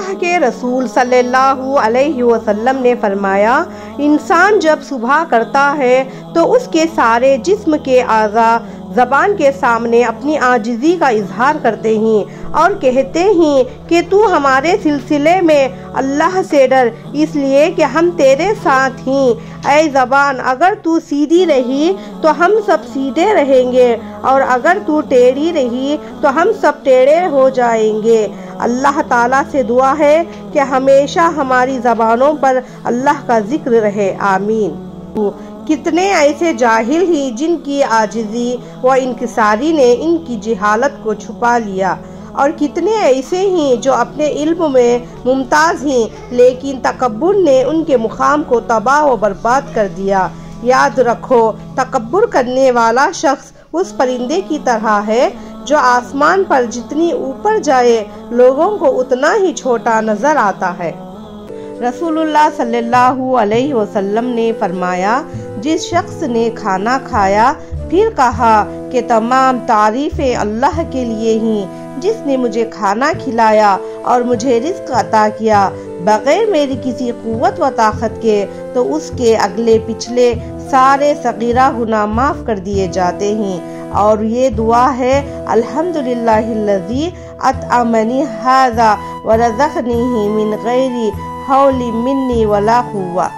اللہ کے رسول صلی اللہ علیہ وسلم نے فرمایا، انسان جب صبح کرتا ہے تو اس کے سارے جسم کے اعضاء زبان کے سامنے اپنی عاجزی کا اظہار کرتے ہیں اور کہتے ہیں کہ تو ہمارے سلسلے میں اللہ سے ڈر، اس لیے کہ ہم تیرے ساتھ ہیں۔ اے زبان، اگر تو سیدھی رہی تو ہم سب سیدھے رہیں گے، اور اگر تو ٹیڑھی رہی تو ہم سب ٹیڑھے ہو جائیں گے۔ اللہ تعالیٰ سے دعا ہے کہ ہمیشہ ہماری زبانوں پر اللہ کا ذکر رہے، آمین۔ کتنے ایسے جاہل ہی جن کی عاجزی و انکساری نے ان کی جہالت کو چھپا لیا۔ اور کتنے ایسے ہیں جو اپنے علم میں ممتاز ہیں، لیکن تکبر نے ان کے مقام کو تباہ و برباد کر دیا۔ یاد رکھو، تکبر کرنے والا شخص اس پرندے کی طرح ہے۔ جو آسمان پر جتنی اوپر جائے، لوگوں کو اتنا ہی چھوٹا نظر آتا ہے۔ رسول اللہ صلی اللہ علیہ وسلم نے فرمایا، جس شخص نے کھانا کھایا، پھر کہا کہ تمام تعریفیں اللہ کے لیے ہی، جس نے مجھے کھانا کھلایا اور مجھے رزق عطا کیا، بغیر میری کسی قوت و طاقت کے، تو اس کے اگلے پچھلے سارے صغیرہ گناہ معاف کر دیے جاتے ہیں۔ اور یہ دعا ہے الحمدللہ اللذی اتعمنی حاذا ورزقنیہ من غیری حول منی ولا قوہ.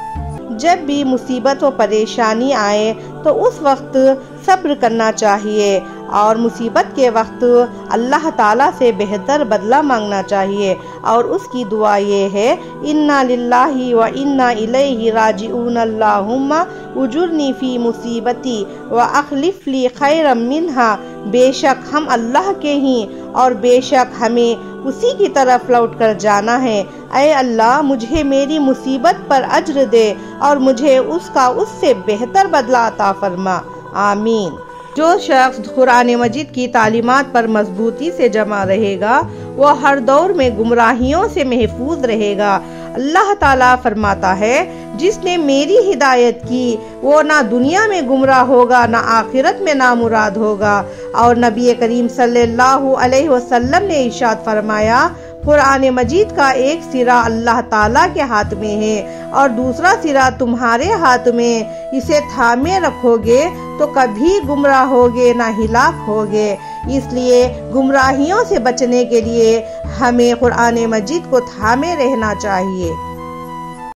جب بھی مصیبت و پریشانی آئے تو اس وقت صبر کرنا چاہیے۔ اور مصیبت کے وقت اللہ تعالیٰ سے بہتر بدلہ مانگنا چاہیے اور اس کی دعا یہ ہے، انا للہ و انا الیہ راجعون اللہم اجرنی فی مصیبتی و اخلف لی خیر منہا بے شک ہم اللہ کے ہی اور بے شک ہمیں اسی کی طرف لوٹ کر جانا ہے۔ اے اللہ، مجھے میری مصیبت پر اجر دے اور مجھے اس کا اس سے بہتر بدلہ عطا فرما۔ آمین۔ جو شخص قرآن مجید کی تعلیمات پر مضبوطی سے جمع رہے گا، وہ ہر دور میں گمراہیوں سے محفوظ رہے گا۔ اللہ تعالیٰ فرماتا ہے، جس نے میری ہدایت کی، وہ نہ دنیا میں گمراہ ہوگا، نہ آخرت میں نامراد ہوگا۔ اور نبی کریم صلی اللہ علیہ وسلم نے ارشاد فرمایا قرآن مجید کا ایک سرا اللہ تعالیٰ کے ہاتھ میں ہے اور دوسرا سرا تمہارے ہاتھ میں۔ اسے تھامے رکھو گے تو کبھی گمراہ ہوگے نہ ہلاک ہوگے۔ اس لیے گمراہیوں سے بچنے کے لیے ہمیں قرآن مجید کو تھامے رہنا چاہیے۔